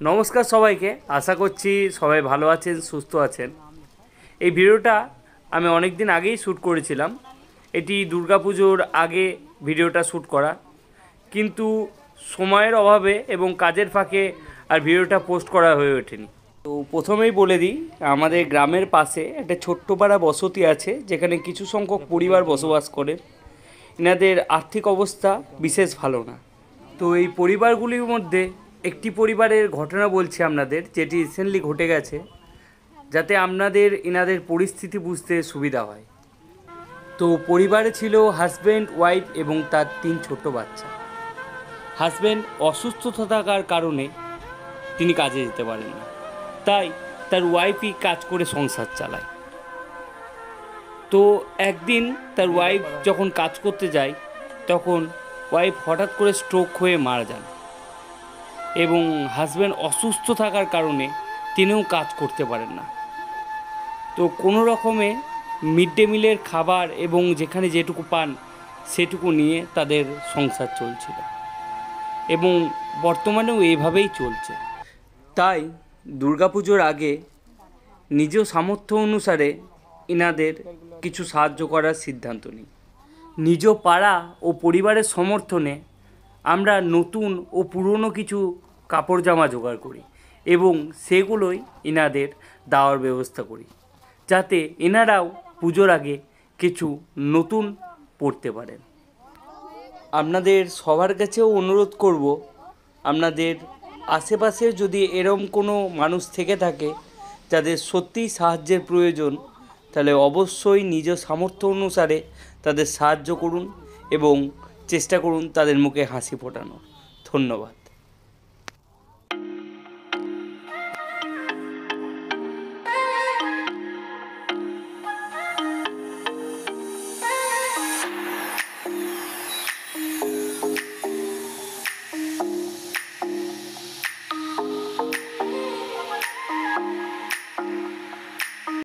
নমস্কার সবাইকে, আশা করছি সবাই ভালো আছেন, সুস্থ আছেন। এই ভিডিওটা আমি অনেক দিন আগেই শ্যুট করেছিলাম। এটি দুর্গাপুজোর আগে ভিডিওটা শ্যুট করা। কিন্তু সময়ের অভাবে এবং কাজের ফাঁকে আর ভিডিওটা পোস্ট করা হয়ে ওঠেনি। তো প্রথমেই বলে দিই, আমাদের গ্রামের পাশে একটা ছোট্ট পাড়া বসতি আছে, যেখানে কিছু সংখ্যক পরিবার বসবাস করে। এনাদের আর্থিক অবস্থা বিশেষ ভালো না। তো এই পরিবারগুলির মধ্যে একটি পরিবারের ঘটনা বলছি আপনাদের, যেটি রিসেন্টলি ঘটে গেছে, যাতে আপনাদের এনাদের পরিস্থিতি বুঝতে সুবিধা হয়। তো পরিবারে ছিল হাজব্যান্ড ওয়াইফ এবং তার তিন ছোট বাচ্চা। হাজব্যান্ড অসুস্থ থাকার কারণে তিনি কাজে যেতে পারেন না। তাই তার ওয়াইফই কাজ করে সংসার চালায়। তো একদিন তার ওয়াইফ যখন কাজ করতে যায়, তখন ওয়াইফ হঠাৎ করে স্ট্রোক হয়ে মারা যান। এবং হাজব্যান্ড অসুস্থ থাকার কারণে তিনিও কাজ করতে পারেন না। তো কোনো রকমে মিড ডে মিলের খাবার এবং যেখানে যেটুকু পান সেটুকু নিয়ে তাদের সংসার চলছিল। এবং বর্তমানেও এইভাবেই চলছে। তাই দুর্গাপুজোর আগে নিজ সামর্থ্য অনুসারে ইনাদের কিছু সাহায্য করার সিদ্ধান্ত নিই। নিজ পাড়া ও পরিবারের সমর্থনে আমরা নতুন ও পুরনো কিছু কাপড় জামা জোগাড় করি এবং সেগুলোই এনাদের দেওয়ার ব্যবস্থা করি, যাতে এনারাও পুজোর আগে কিছু নতুন পড়তে পারেন। আপনাদের সবার কাছেও অনুরোধ করব, আপনাদের আশেপাশে যদি এরম কোনো মানুষ থেকে থাকে যাদের সত্যিই সাহায্যের প্রয়োজন, তাহলে অবশ্যই নিজ সামর্থ্য অনুসারে তাদের সাহায্য করুন এবং চেষ্টা করুন তাদের মুখে হাসি ফোটানোর। ধন্যবাদ।